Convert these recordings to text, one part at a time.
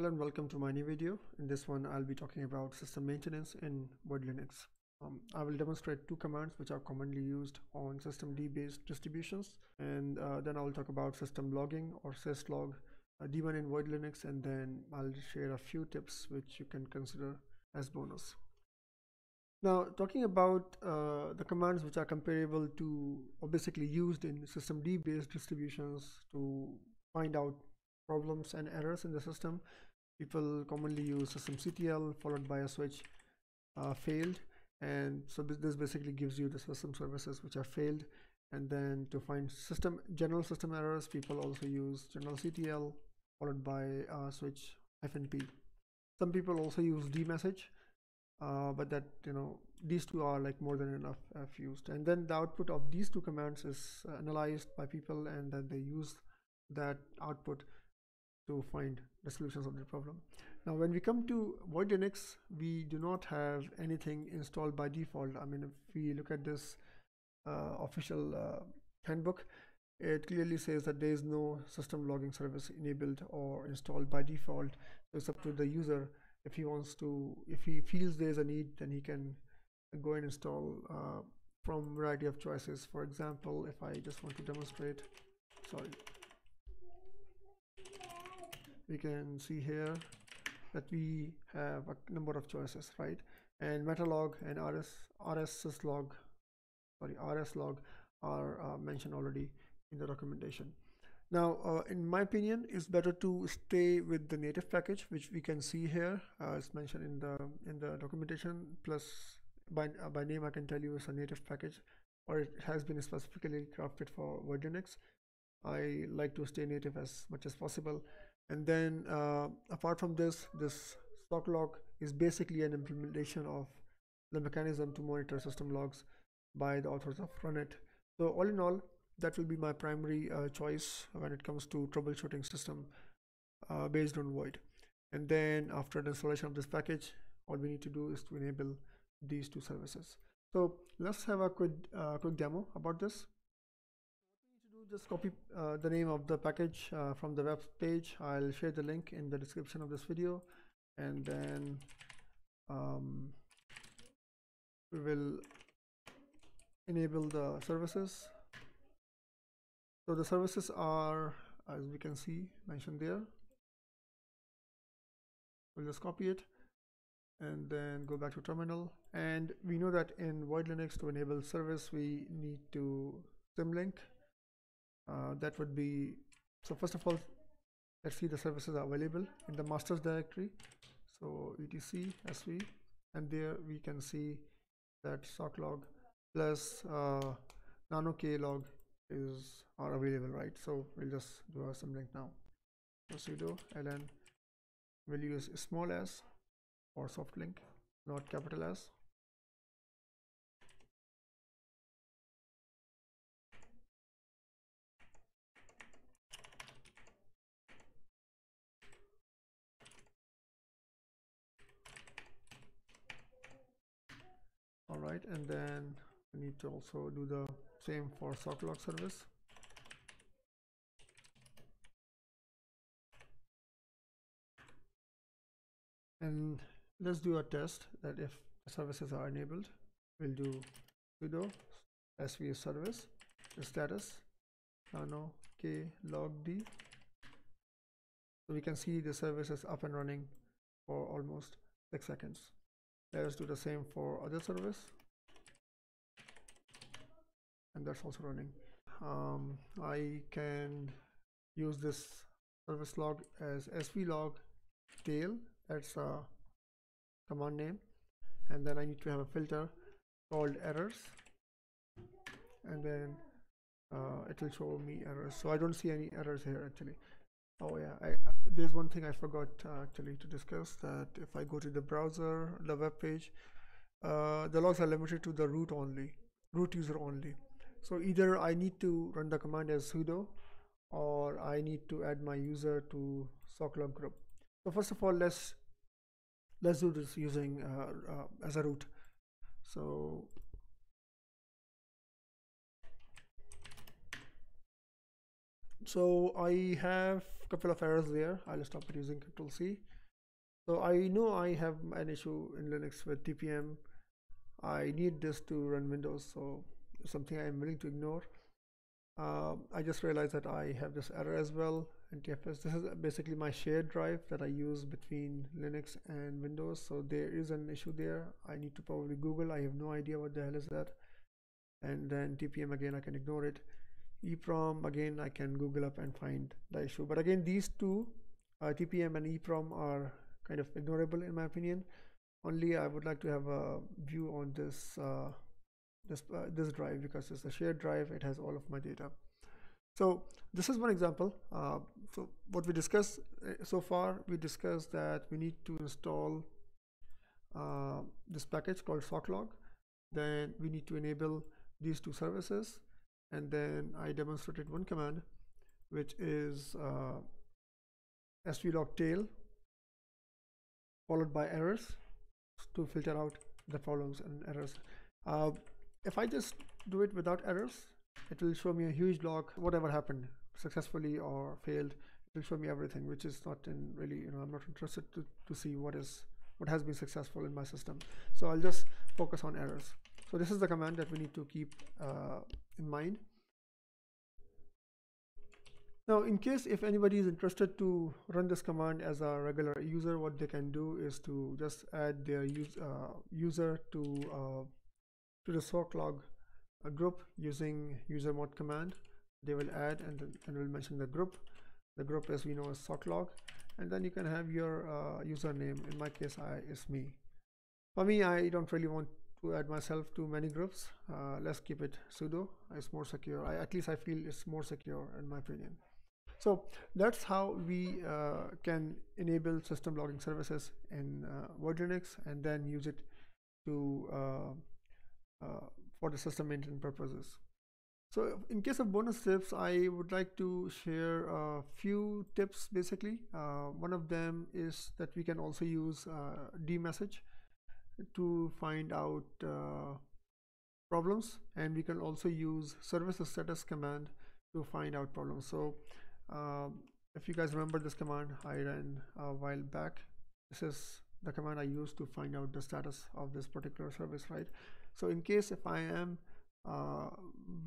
Hello and welcome to my new video. In this one, I'll be talking about system maintenance in Void Linux. Um, I will demonstrate two commands which are commonly used on systemd based distributions and uh, then I'll talk about system logging or syslog, uh, daemon in Void Linux and then I'll share a few tips which you can consider as bonus. Now talking about uh, the commands which are comparable to or basically used in systemd based distributions to find out problems and errors in the system. People commonly use systemctl followed by a switch uh, failed. And so this basically gives you the system services which are failed. And then to find system general system errors people also use journalctl followed by uh, switch -p. Some people also use dmesg uh, but that you know these two are like more than enough if used and then the output of these two commands is analyzed by people and then they use that output to find the solutions of the problem. Now, when we come to Void Linux, we do not have anything installed by default. I mean, if we look at this uh, official uh, handbook, it clearly says that there is no system logging service enabled or installed by default. So it's up to the user if he wants to, if he feels there's a need, then he can go and install uh, from variety of choices. For example, if I just want to demonstrate, sorry, we can see here that we have a number of choices right? And metalog and rs rs log sorry rs log are uh, mentioned already in the documentation. Now uh, in my opinion it's better to stay with the native package which we can see here uh, it's mentioned in the in the documentation. Plus by, uh, by name i can tell you it's a native package or it has been specifically crafted for Void Linux. I like to stay native as much as possible and then uh, apart from this this sock is basically an implementation of the mechanism to monitor system logs by the authors of runit so all in all that will be my primary uh, choice when it comes to troubleshooting system uh, based on void. And then after the installation of this package all we need to do is to enable these two services. So let's have a quick uh, quick demo about this just copy uh, the name of the package uh, from the web page. I'll share the link in the description of this video. And then um, we will enable the services. So the services are as we can see mentioned there. We'll just copy it and then go back to terminal. And we know that in void linux to enable service we need to symlink uh, that would be so first of all let's see the services are available in the masters directory. So etc sv and there we can see that socklog plus uh, nano k log is are available right? So we'll just do a symlink now. So sudo ln will use small s or soft link not capital s right and then we need to also do the same for socklog service. And let's do a test that if services are enabled we'll do sudo sv service status nano k log d. So we can see the service is up and running for almost six seconds. Let us do the same for other service and that's also running. Um, I can use this service log as svlog tail. That's a command name. And then I need to have a filter called errors. And then uh, it will show me errors. So I don't see any errors here actually. Oh yeah I, there's one thing I forgot uh, actually to discuss that if I go to the browser the web page uh, the logs are limited to the root only root user only so either I need to run the command as sudo or I need to add my user to socklog group so first of all let's let's do this using uh, uh, as a root so so I have a couple of errors there. I'll stop it using Control C. So I know I have an issue in Linux with TPM. I need this to run Windows, so something I am willing to ignore. Uh, I just realized that I have this error as well NTFS. This is basically my shared drive that I use between Linux and Windows. So there is an issue there. I need to probably Google. I have no idea what the hell is that. And then TPM again, I can ignore it. EEPROM again, I can Google up and find the issue. But again, these two, uh, TPM and EEPROM are kind of ignorable in my opinion. Only I would like to have a view on this uh, this uh, this drive because it's a shared drive. It has all of my data. So this is one example. Uh, so what we discussed uh, so far, we discussed that we need to install uh, this package called socklog. Then we need to enable these two services. And then I demonstrated one command, which is uh, svlogtail followed by errors to filter out the problems and errors. Uh, if I just do it without errors, it will show me a huge log, whatever happened, successfully or failed. It will show me everything, which is not in really, you know, I'm not interested to, to see what is what has been successful in my system. So I'll just focus on errors. So this is the command that we need to keep uh, in mind. Now, in case if anybody is interested to run this command as a regular user, what they can do is to just add their use, uh, user to uh, to the socklog a group using usermod command they will add and and will mention the group. The group as we know is socklog and then you can have your uh, username. In my case I is me. For me I don't really want to add myself to many groups. Uh, let's keep it sudo. It's more secure. I, at least I feel it's more secure in my opinion. So that's how we uh, can enable system logging services in uh, Linux and then use it to uh, for the system maintenance purposes. So in case of bonus tips, I would like to share a few tips basically. Uh, one of them is that we can also use uh, dmesg to find out uh, problems and we can also use service status command to find out problems. So um, if you guys remember this command I ran a while back, this is the command I used to find out the status of this particular service, right? So in case if I am uh,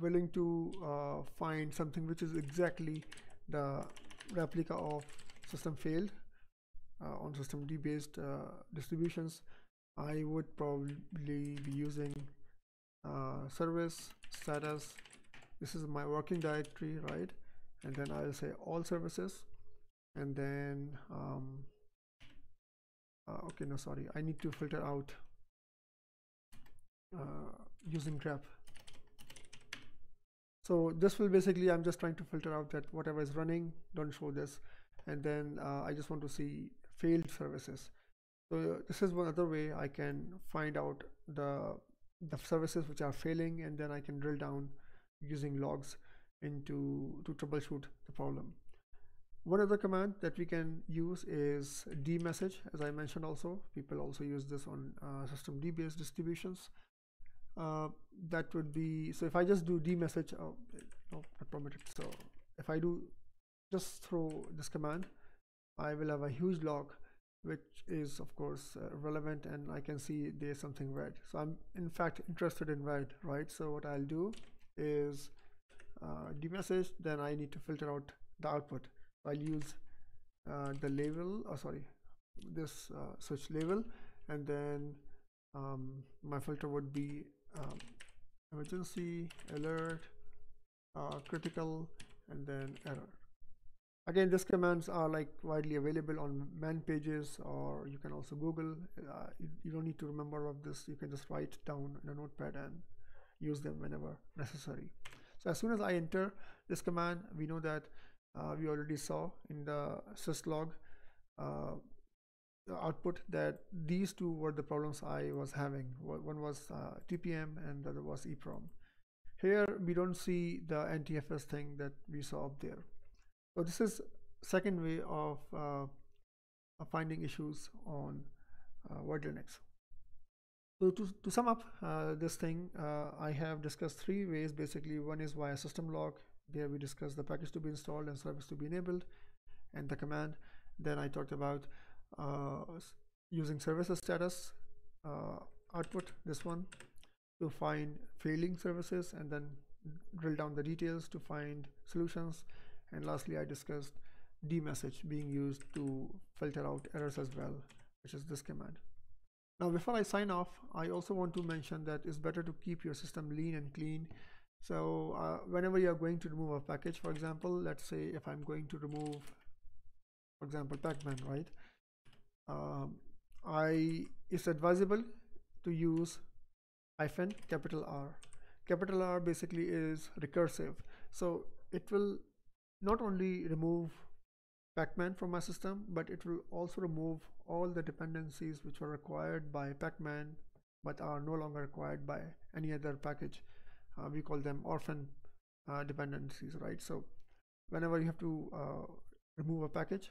willing to uh, find something which is exactly the replica of system failed uh, on system D based uh, distributions, I would probably be using uh, service status. This is my working directory, right? And then I'll say all services and then um, uh, okay no sorry I need to filter out uh, using grep so this will basically I'm just trying to filter out that whatever is running don't show this. And then uh, I just want to see failed services. So this is one other way I can find out the the services which are failing and then I can drill down using logs into to troubleshoot the problem. One other command that we can use is dmesg as I mentioned also. People also use this on uh, system D based distributions uh, that would be so if I just do dmesg oh, no not permitted. So if I do just throw this command I will have a huge log which is of course uh, relevant and I can see there's something red. So I'm in fact interested in red right? So what I'll do is uh, dmesg then I need to filter out the output. I'll use uh, the level oh sorry this uh, switch level and then um, my filter would be um, emergency alert uh, critical and then error. Again these commands are like widely available on man pages or you can also google. Uh, you, you, don't need to remember of this. You can just write down in a notepad and use them whenever necessary. So as soon as i enter this command we know that uh, we already saw in the syslog uh, output that these two were the problems I was having. One was uh, TPM and the other was EEPROM. Here we don't see the NTFS thing that we saw up there. So this is second way of uh, finding issues on uh, Void Linux. So to, to sum up uh, this thing, uh, I have discussed three ways basically. One is via system log, there we discussed the package to be installed and service to be enabled and the command then I talked about using services status uh, output this one to find failing services and then drill down the details to find solutions. And lastly I discussed dmesg being used to filter out errors as well which is this command. Now before I sign off I also want to mention that it's better to keep your system lean and clean. So uh, whenever you're going to remove a package for example let's say if I'm going to remove for example pacman right um, I it's advisable to use hyphen capital R. Capital R basically is recursive. So it will not only remove pacman from my system but it will also remove all the dependencies which were required by pacman but are no longer required by any other package. Uh, we call them orphan uh, dependencies right? So whenever you have to uh, remove a package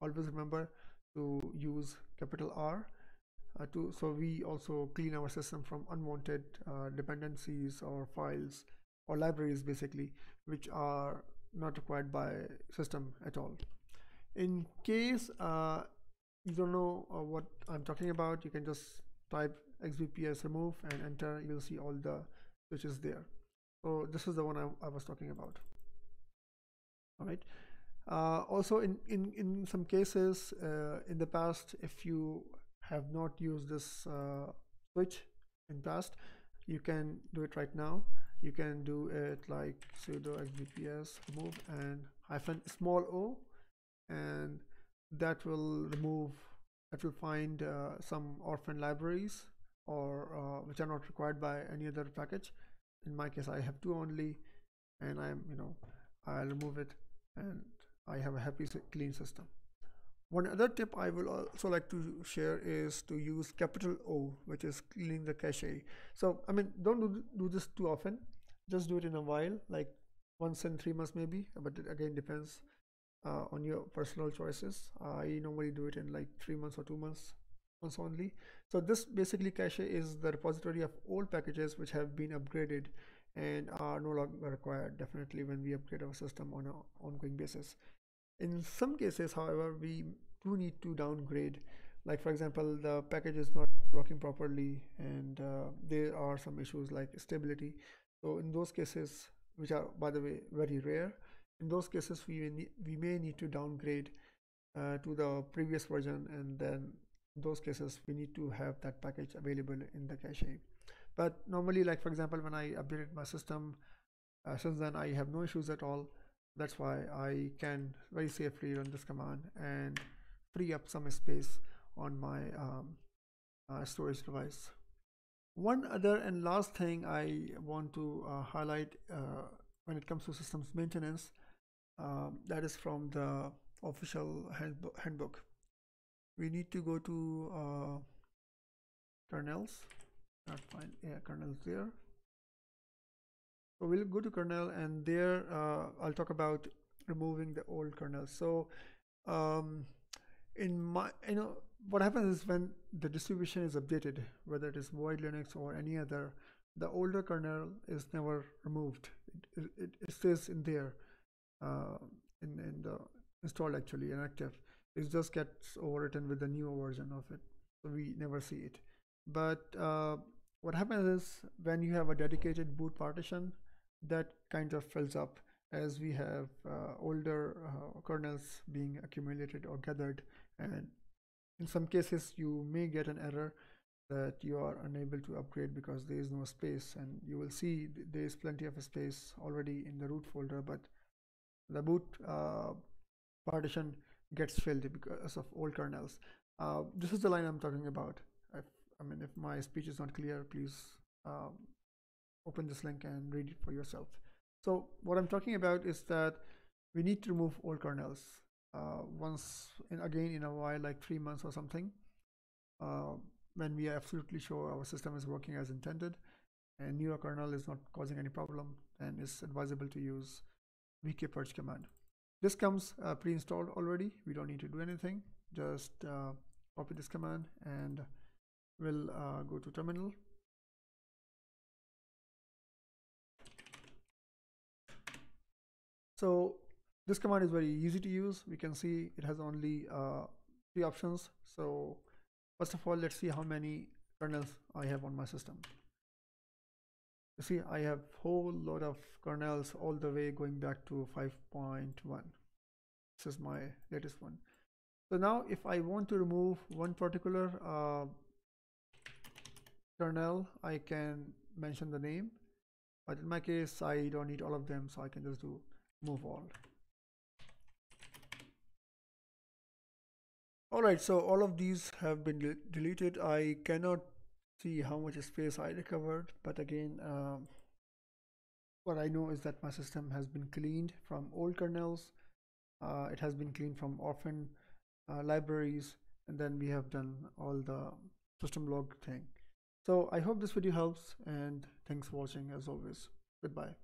always remember to use capital R uh, to so we also clean our system from unwanted uh, dependencies or files or libraries basically which are not required by system at all. In case uh, you don't know uh, what I'm talking about you can just type xbps remove and enter you'll see all the switches there. So this is the one I, I was talking about. All right uh, also in, in in some cases uh, in the past if you have not used this uh, switch in past you can do it right now. You can do it like sudo xbps remove and hyphen small o and that will remove that will find uh, some orphan libraries or uh, which are not required by any other package. In my case I have two only and I'm you know I'll remove it and I have a happy clean system. One other tip I will also like to share is to use capital O which is cleaning the cache. So I mean don't do, do this too often. Just do it in a while like once in three months maybe but it again depends uh, on your personal choices. I normally do it in like three months or two months once only. So this basically cache is the repository of old packages which have been upgraded and are no longer required definitely when we upgrade our system on an ongoing basis. In some cases however we do need to downgrade. Like for example the package is not working properly and uh, there are some issues like stability. So in those cases which are by the way very rare in those cases we may, we may need to downgrade uh, to the previous version and then in those cases we need to have that package available in the cache but normally like for example when I updated my system uh, since then I have no issues at all. That's why I can very safely run this command and free up some space on my um, uh, storage device. One other and last thing I want to uh, highlight uh, when it comes to systems maintenance um, that is from the official handbook. We need to go to uh, kernels not find yeah kernels there. So we'll go to kernel and there uh, I'll talk about removing the old kernel. So um, in my you know what happens is when the distribution is updated whether it is void linux or any other the older kernel is never removed. It, it, it stays in there uh, in, in the installed actually and active it just gets overwritten with the newer version of it. So we never see it but uh, what happens is when you have a dedicated boot partition that kind of fills up as we have uh, older uh, kernels being accumulated or gathered and in some cases you may get an error that you are unable to upgrade because there is no space and you will see there is plenty of space already in the root folder but the boot uh, partition gets filled because of old kernels. Uh, this is the line I'm talking about. I mean, if my speech is not clear, please um, open this link and read it for yourself. So what I'm talking about is that we need to remove old kernels uh, once in, again in a while, like three months or something, uh, when we are absolutely sure our system is working as intended and newer kernel is not causing any problem, then it's advisable to use vkpurge command. This comes uh, pre-installed already. We don't need to do anything. Just uh, copy this command and we'll uh, go to terminal. so this command is very easy to use. We can see it has only uh, three options. So first of all let's see how many kernels I have on my system. You see I have whole lot of kernels all the way going back to 5.1 this is my latest one. So now if I want to remove one particular uh, kernel I can mention the name but in my case I don't need all of them so I can just do move all. Alright so all of these have been de deleted. I cannot see how much space I recovered but again um, what I know is that my system has been cleaned from old kernels. Uh, it has been cleaned from orphan uh, libraries and then we have done all the system log thing so I hope this video helps and thanks for watching as always. Goodbye.